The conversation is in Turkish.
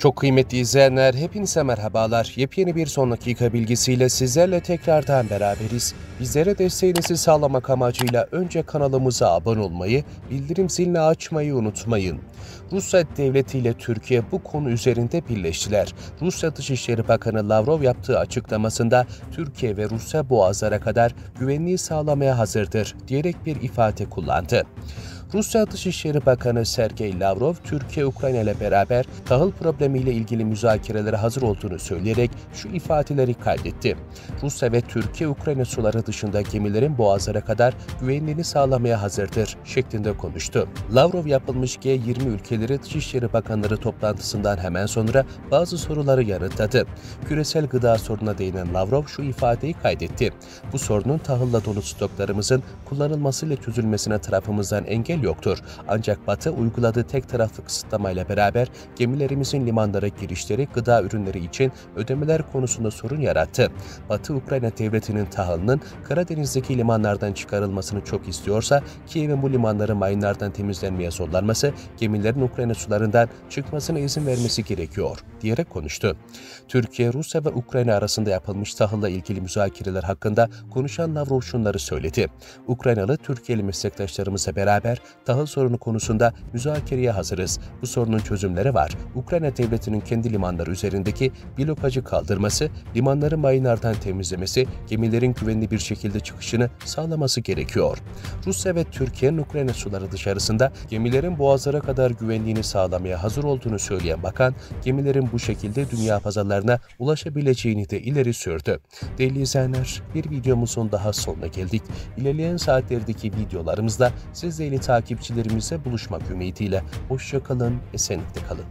Çok kıymetli izleyenler, hepinize merhabalar. Yepyeni bir son dakika bilgisiyle sizlerle tekrardan beraberiz. Bizlere desteğinizi sağlamak amacıyla önce kanalımıza abone olmayı, bildirim zilini açmayı unutmayın. Rusya devleti ile Türkiye bu konu üzerinde birleştiler. Rusya Dışişleri Bakanı Lavrov yaptığı açıklamasında Türkiye ve Rusya boğazlara kadar güvenliği sağlamaya hazırdır diyerek bir ifade kullandı. Rusya Dışişleri Bakanı Sergey Lavrov, Türkiye-Ukrayna ile beraber tahıl problemiyle ilgili müzakerelere hazır olduğunu söyleyerek şu ifadeleri kaydetti. Rusya ve Türkiye-Ukrayna suları dışında gemilerin boğazlara kadar güvenliğini sağlamaya hazırdır şeklinde konuştu. Lavrov yapılmış G20 ülkeleri Dışişleri Bakanları toplantısından hemen sonra bazı soruları yanıtladı. Küresel gıda sorununa değinen Lavrov şu ifadeyi kaydetti. Bu sorunun tahılla dolu stoklarımızın kullanılmasıyla çözülmesine tarafımızdan engel yoktur. Ancak Batı uyguladığı tek taraflı kısıtlamayla beraber gemilerimizin limanlara girişleri gıda ürünleri için ödemeler konusunda sorun yarattı. Batı Ukrayna devletinin tahılının Karadeniz'deki limanlardan çıkarılmasını çok istiyorsa Kiev'in bu limanların mayınlardan temizlenmeye zorlanması, gemilerin Ukrayna sularından çıkmasına izin vermesi gerekiyor diyerek konuştu. Türkiye, Rusya ve Ukrayna arasında yapılmış tahılla ilgili müzakereler hakkında konuşan Lavrov şunları söyledi. Ukraynalı Türkiye'li meslektaşlarımızla beraber tahıl sorunu konusunda müzakereye hazırız. Bu sorunun çözümleri var. Ukrayna devletinin kendi limanları üzerindeki blokajı kaldırması, limanları mayınlardan temizlemesi, gemilerin güvenli bir şekilde çıkışını sağlaması gerekiyor. Rusya ve Türkiye'nin Ukrayna suları dışarısında gemilerin boğazlara kadar güvenliğini sağlamaya hazır olduğunu söyleyen bakan, gemilerin bu şekilde dünya pazarlarına ulaşabileceğini de ileri sürdü. Değerli izleyenler, bir videomuzun daha sonuna geldik. İlerleyen saatlerdeki videolarımızda siz değerli takipçilerimize buluşmak ümidiyle. Hoşçakalın, esenlikle kalın.